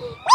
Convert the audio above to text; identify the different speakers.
Speaker 1: Woo! Oh,